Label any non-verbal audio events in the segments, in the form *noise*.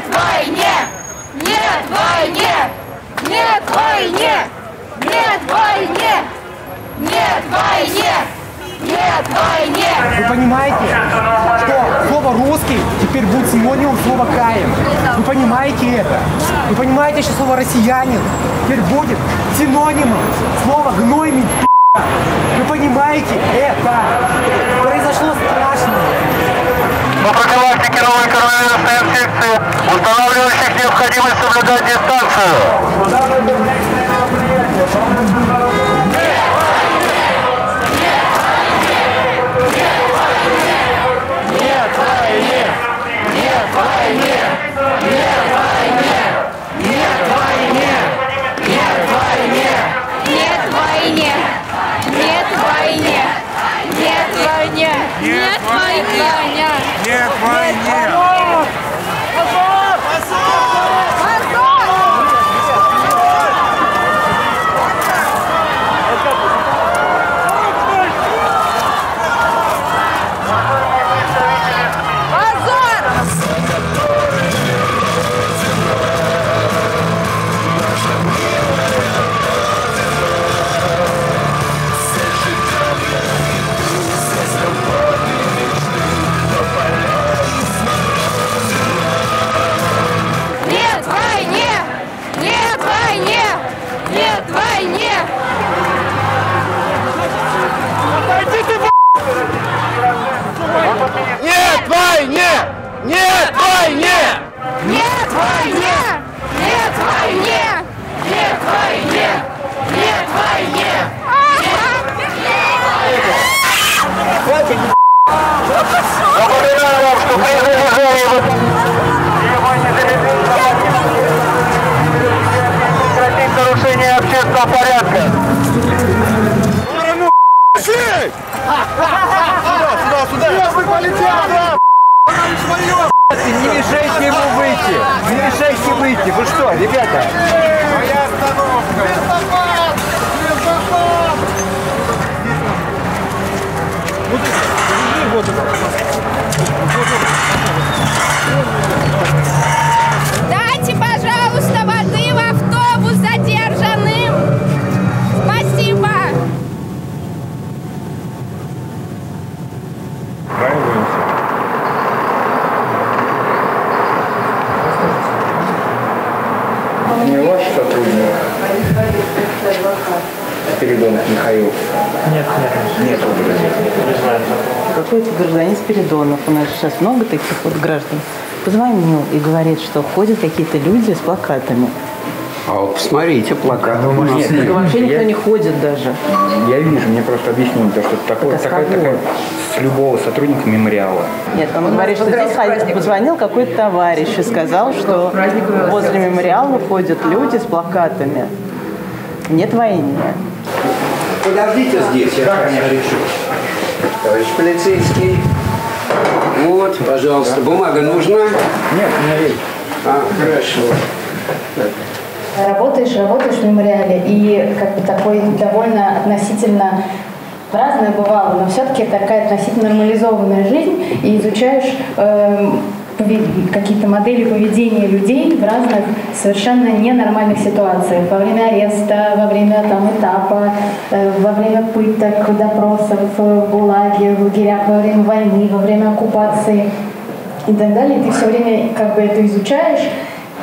Нет войне! Нет войне! Нет войне! Нет войне! Нет войне! Нет войне! Вы понимаете, что слово «русский» теперь будет синонимом слова «каин»? Вы понимаете это? Вы понимаете, что слово «россиянин» теперь будет синонимом слова «гнойный? Вы понимаете это? Произошло страшное. По профилактике новой коронавирусной инфекции, устанавливающих необходимость соблюдать дистанцию. Не ваш сотрудник? Спиридонов Михаил. Нет, нет, Нет, не знаю. Какой-то гражданин Спиридонов, у нас сейчас много таких вот граждан, позвонил и говорит, что ходят какие-то люди с плакатами. А вот посмотрите, плакат. у нас. нет, Так вообще никто я- не ходит даже. Я вижу, мне просто объяснили, то, что такое, Так с такая, такая с любого сотрудника мемориала. Нет, он говорит, что здесь ходит- позвонил какой-то товарищ и сказал, что возле мемориала ходят люди с плакатами. Нет войны. Подождите здесь, я конечно решу. Товарищ полицейский. Вот, пожалуйста, бумага нужна? Нет, у меня есть. А, хорошо. Работаешь, работаешь в мемориале, и как бы такой довольно относительно разное бывало, но все-таки такая относительно нормализованная жизнь, и изучаешь пове- какие-то модели поведения людей в разных совершенно ненормальных ситуациях. Во время ареста, во время там этапа, э, во время пыток, допросов в ГУЛАГе, в лагерях, во время войны, во время оккупации и так далее. И ты все время как бы это изучаешь,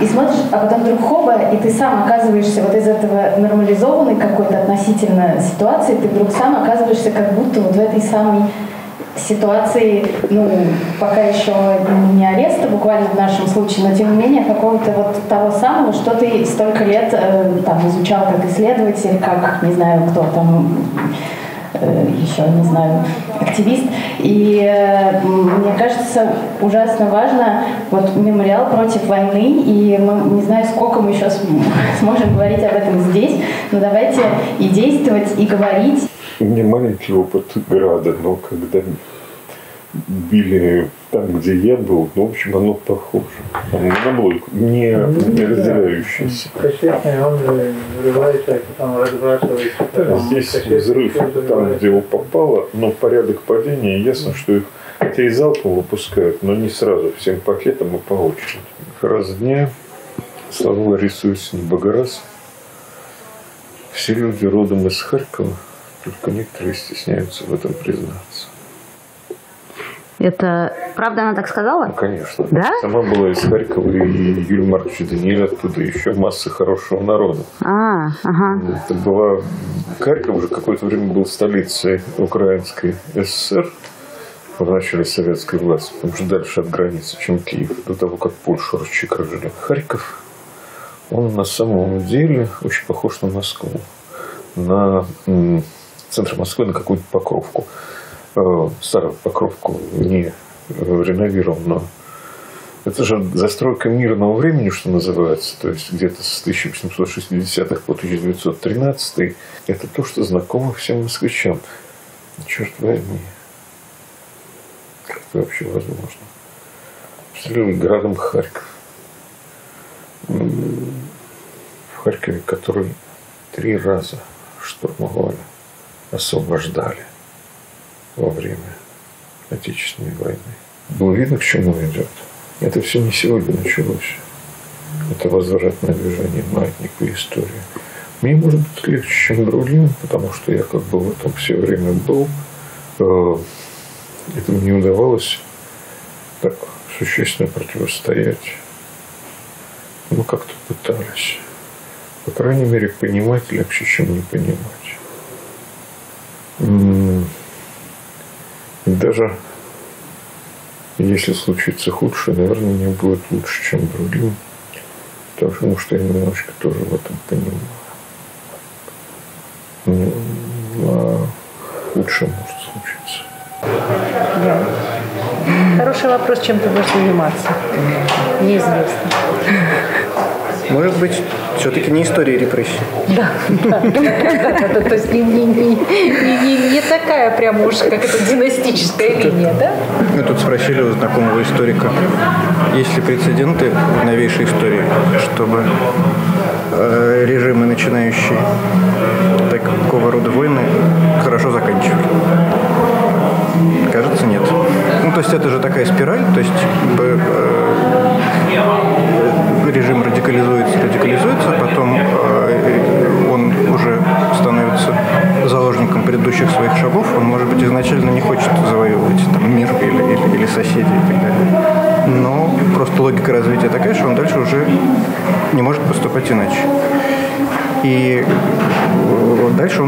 и смотришь, а потом вдруг хоба, и ты сам оказываешься вот из этого нормализованной какой-то относительно ситуации, ты вдруг сам оказываешься как будто вот в этой самой ситуации, ну, пока еще не ареста буквально в нашем случае, но тем не менее какого-то вот того самого, что ты столько лет э, там изучал как исследователь, как, не знаю, кто там еще, не знаю, активист. И э, мне кажется, ужасно важно, вот мемориал против войны, и мы не знаю, сколько мы еще см- *laughs* сможем говорить об этом здесь, но давайте и действовать, и говорить, У меня маленький опыт града, но когда били там, где я был, ну, в общем, оно похоже. Оно было не, не разделяющееся. Кассетный, он же взрывается, потом разбрасывается. Да, здесь взрыв там, где его попало, но порядок падения, ясно, что их Хотя и залпом выпускают, но не сразу, всем пакетом и по очереди. Раз в дня, слава рисуюсь не раз. Все люди родом из Харькова, только некоторые стесняются в этом признаться. Это правда она так сказала? Ну, конечно. Да? Сама была из Харькова, и Юлия Маркович Даниэль оттуда, еще масса хорошего народа. А, ага. Это была... Харьков уже какое-то время был столицей Украинской ССР в начале советской власти, потому что дальше от границы, чем Киев, до того, как Польшу расчекрыжили. Харьков, он на самом деле очень похож на Москву, на центр Москвы, на какую-то покровку. Э, старую покровку, не э, реновированную. Это же застройка мирного времени, что называется, то есть где-то с 1860-х по 1913 это то, что знакомо всем москвичам. Черт возьми, как это вообще возможно? Обстреливали градом Харьков. В Харькове, который три раза штурмовали, освобождали во время Отечественной войны. Было видно, к чему идет. Это все не сегодня началось. Это возвратное движение маятник по истории. Мне, может быть, легче, чем другим, потому что я как бы в этом все время был. Э, Этому не удавалось так существенно противостоять. Ну, как-то пытались. По крайней мере, понимать легче, чем не понимать. М, и даже если случится худшее, наверное, мне будет лучше, чем другим. Потому что я немножко тоже в этом понимаю. Ну, а худшее может случиться. Хороший вопрос, чем ты будешь заниматься. Неизвестно. Может быть, все-таки не история репрессий. Да, *laughs* то есть не, такая прям уж, как это династическая линия, да? Мы тут спросили у знакомого историка, есть ли прецеденты в новейшей истории, чтобы э, режимы, начинающие такого рода войны, хорошо заканчивали.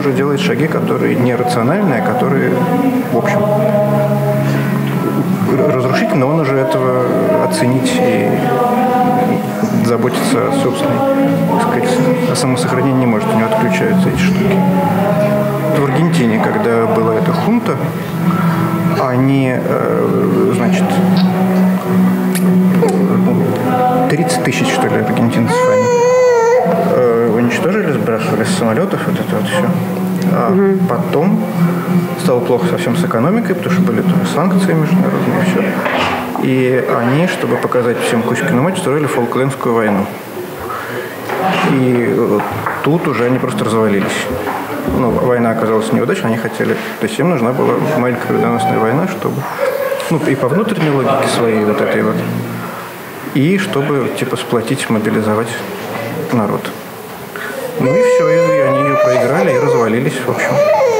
Уже делает шаги, которые не рациональные, а которые, в общем, разрушительно, он уже этого оценить и заботиться о собственной, так сказать, о самосохранении не может, у него отключаются эти штуки. В Аргентине, когда была эта хунта, они, э, значит, 30 тысяч, что ли, аргентинцев они уничтожили, сбрасывали с самолетов, вот это вот все. А потом стало плохо совсем с экономикой, потому что были тоже санкции международные и все. И они, чтобы показать всем Кузькину мать, строили Фолклендскую войну. И э, тут уже они просто развалились. Ну, война оказалась неудачной, они хотели... То есть им нужна была маленькая победоносная война, чтобы... Ну, и по внутренней логике своей вот этой вот. И чтобы, типа, сплотить, мобилизовать народ. Ну и все, и они ее проиграли и развалились, в общем.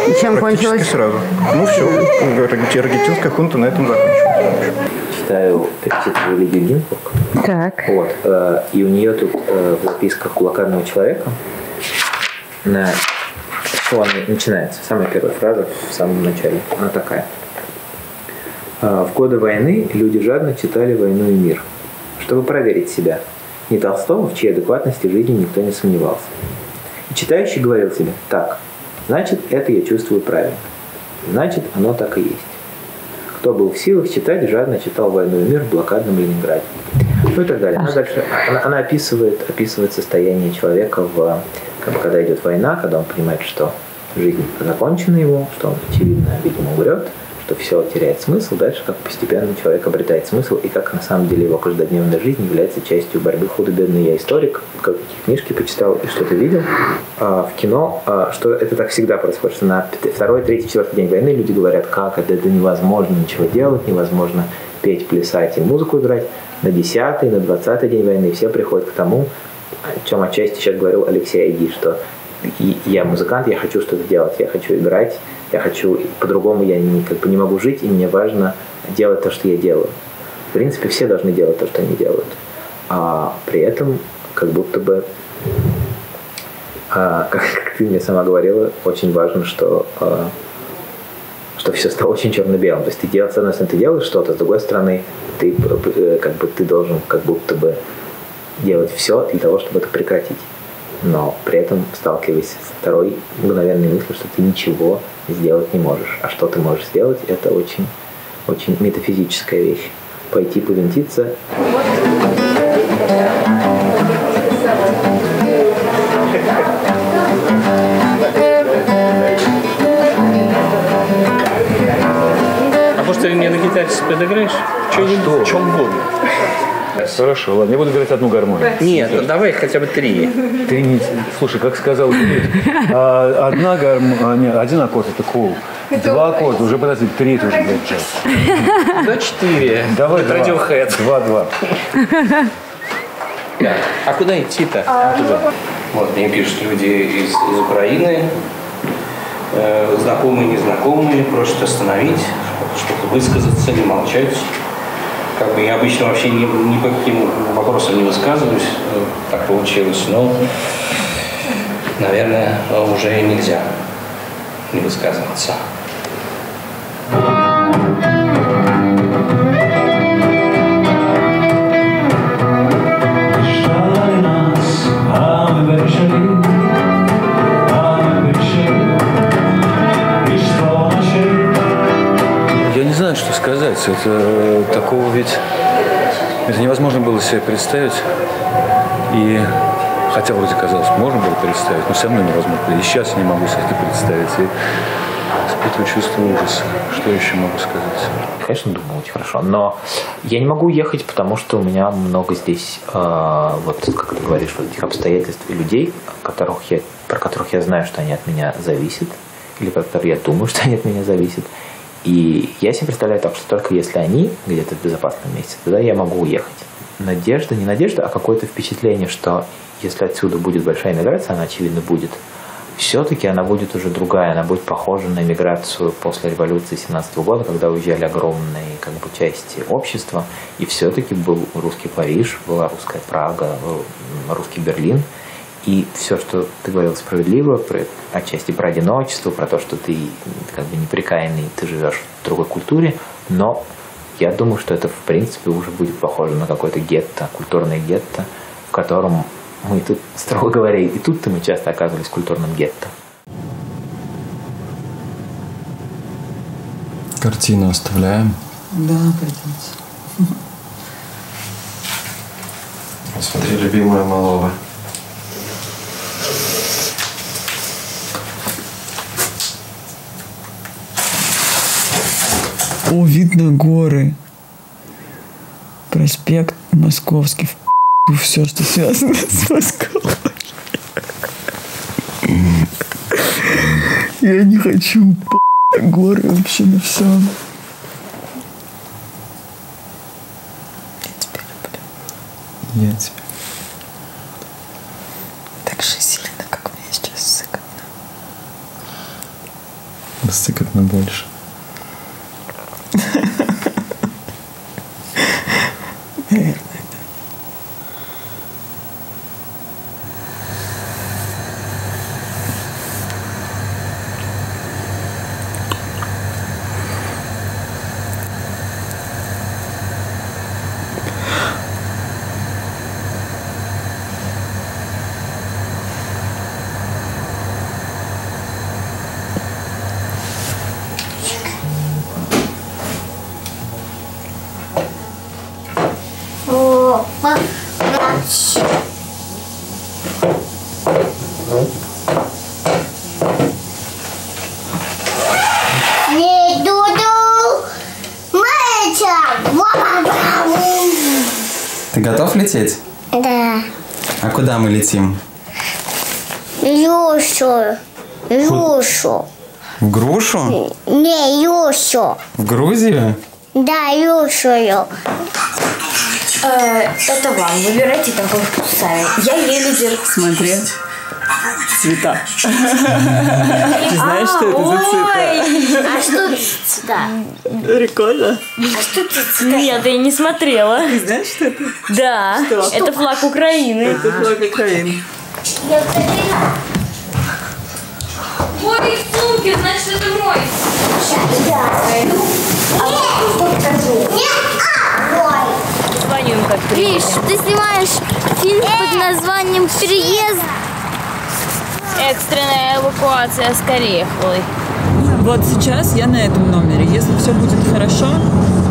И чем Практически кончилось? сразу. Ну все, аргентинская хунта на этом закончилась. читаю, перечитываю Лидию Гинзбург. Так. Вот. э, И у нее тут э, в записках блокадного человека на что она начинается, самая первая фраза в самом начале, она такая. «Э, В годы войны люди жадно читали «Войну и мир», чтобы проверить себя. Не Толстого, в чьей адекватности жизни никто не сомневался. Читающий говорил себе, так, значит, это я чувствую правильно. Значит, оно так и есть. Кто был в силах читать, жадно читал «Войну и мир» в блокадном Ленинграде. Ну и так далее. Она, дальше, она, она описывает, описывает состояние человека, в, как когда идет война, когда он понимает, что жизнь закончена ему, что он, очевидно, видимо, умрет, что все теряет смысл, дальше как постепенно человек обретает смысл и как на самом деле его каждодневная жизнь является частью борьбы худо-бедный. Я историк, какие книжки почитал и что-то видел а, в кино, а, что это так всегда происходит, что на второй, третий, четвертый день войны люди говорят, как это, это невозможно ничего делать, невозможно петь, плясать и музыку играть. На десятый, на двадцатый день войны все приходят к тому, о чем отчасти сейчас говорил Алексей Айди, что я музыкант, я хочу что-то делать, я хочу играть, я хочу, по-другому я не, как бы не могу жить, и мне важно делать то, что я делаю. В принципе, все должны делать то, что они делают. А при этом, как будто бы, а, *laughs* как, как ты мне сама говорила, очень важно, что, а, что все стало очень черно-белым. То есть ты делаешь, с одной стороны, ты делаешь что-то, с другой стороны, ты, э, как бы, ты должен как будто бы делать все для того, чтобы это прекратить но при этом сталкиваясь с второй мгновенной мыслью, что ты ничего сделать не можешь. А что ты можешь сделать, это очень, очень метафизическая вещь. Пойти повинтиться. А может, ты мне на гитаре подыграешь? Что-нибудь, в чем угодно. Хорошо, ладно, я буду играть одну гармонию. Нет, ну давай хотя бы три. Три не... Слушай, как сказал а, одна гармония, один аккорд это cool. Два аккорда, уже подожди, три это уже блядь, джаз. Да четыре. Давай два. Radiohead. Два-два. А куда идти-то? Вот, мне пишут люди из, из Украины, э, знакомые, незнакомые, просят остановить, что-то высказаться, не молчать. Как бы я обычно вообще ни, ни по каким вопросам не высказываюсь, э, так получилось, но, наверное, уже нельзя не высказываться. А а сказать. Это э, такого ведь... Это невозможно было себе представить. И хотя вроде казалось, можно было представить, но все равно невозможно. И сейчас я не могу себе это представить. И испытываю чувство ужаса. Что еще могу сказать? Конечно, думаю, очень хорошо. Но я не могу уехать, потому что у меня много здесь, э, вот как ты говоришь, вот этих обстоятельств и людей, которых я, про которых я знаю, что они от меня зависят, или про которые я думаю, *laughs* что они от меня зависят. И я себе представляю так, что только если они где-то в безопасном месте, тогда я могу уехать. Надежда, не надежда, а какое-то впечатление, что если отсюда будет большая миграция, она очевидно будет, все-таки она будет уже другая, она будет похожа на миграцию после революции 17 года, когда уезжали огромные как бы, части общества, и все-таки был русский Париж, была русская Прага, русский Берлин, и все, что ты говорил справедливо, про, отчасти про одиночество, про то, что ты как бы неприкаянный, ты живешь в другой культуре, но я думаю, что это в принципе уже будет похоже на какое-то гетто, культурное гетто, в котором мы тут, строго говоря, и тут-то мы часто оказывались в культурном гетто. Картину оставляем. Да, пойдемте. Смотри, любимая малова. О, видно горы. Проспект Московский. Все, что связано *laughs* с Москвой. Я не хочу горы вообще на все. Я тебя. Так же сильно, как мне сейчас сыкотно. Сыкотно больше. Наверное. Опа. Не, Дуду. лететь? Да. А куда мы летим? Юшу. Юшу. В Грушу? Не, Юшу. В Грузию? Да, Юшу. Это вам. Выбирайте какой вкус сами. Я еле держу. Смотри. Цвета. Ты знаешь, что это за цвета? А что цвета? Прикольно. А что цвета? Нет, я не смотрела. Ты знаешь, что это? Да. Это флаг Украины. Это флаг Украины. Мой в сумке, значит, это мой. Звоню им как Виш, ты снимаешь фильм под названием «Переезд». Экстренная эвакуация с Кореховой. Вот сейчас я на этом номере. Если все будет хорошо,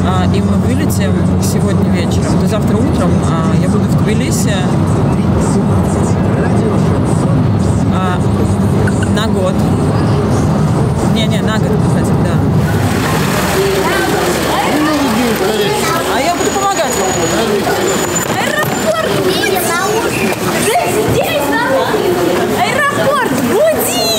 а, и мы вылетим сегодня вечером, то завтра утром а, я буду в Тбилиси а, на год. Не-не, на год, кстати, да. А я буду помогать. Аэропорт гудит! Я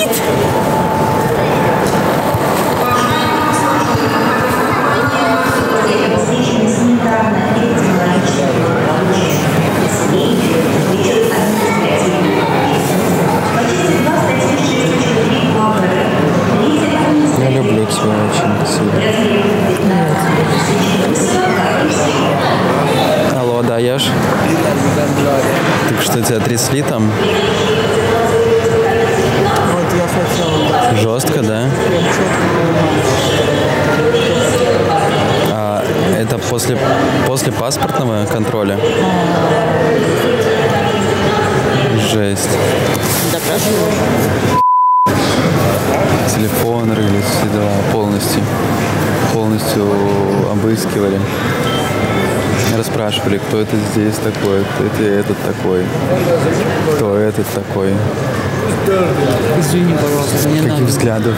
Расспрашивали, кто это здесь такой, кто это этот такой, кто этот такой. Извини, пожалуйста, не Каких надо. взглядов?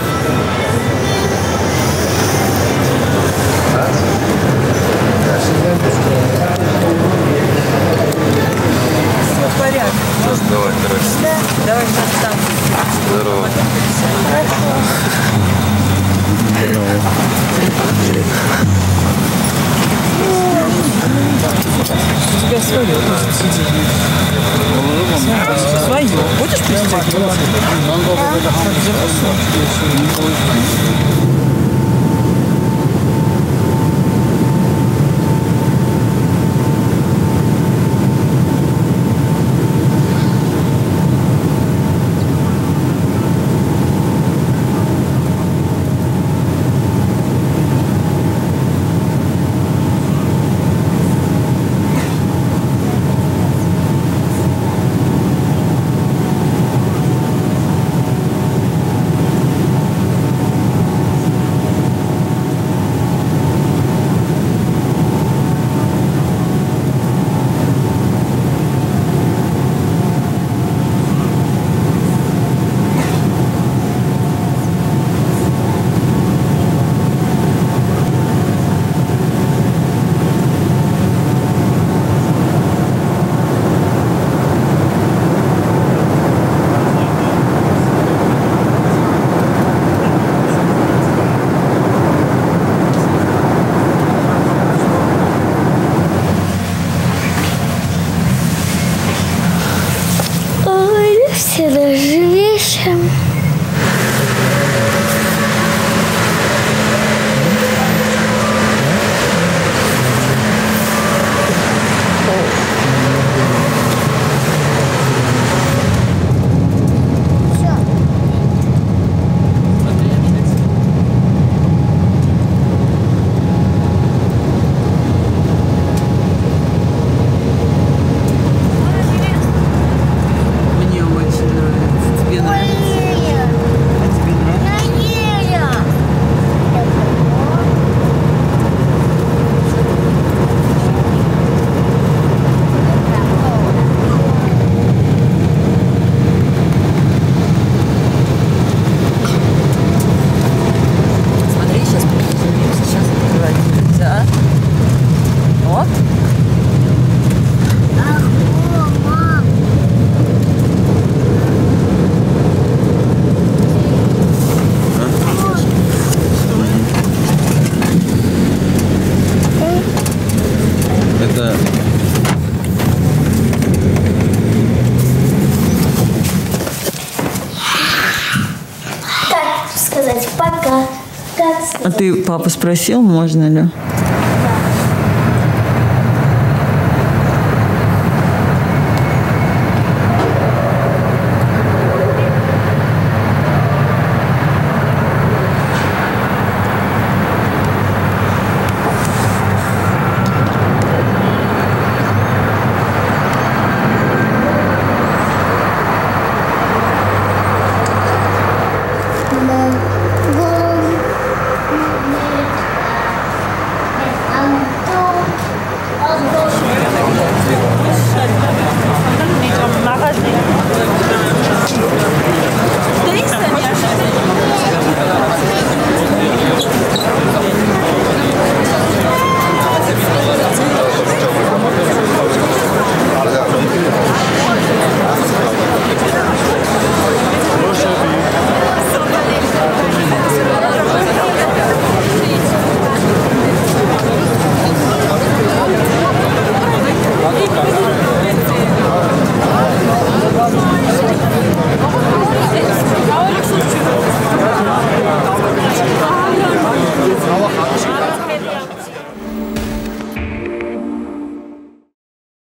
Все в порядке. Давай, короче. Давай сейчас там. Здорово. Тебя свое сидит. Свое. Будешь пристегиваться? Ты папу спросил, можно ли?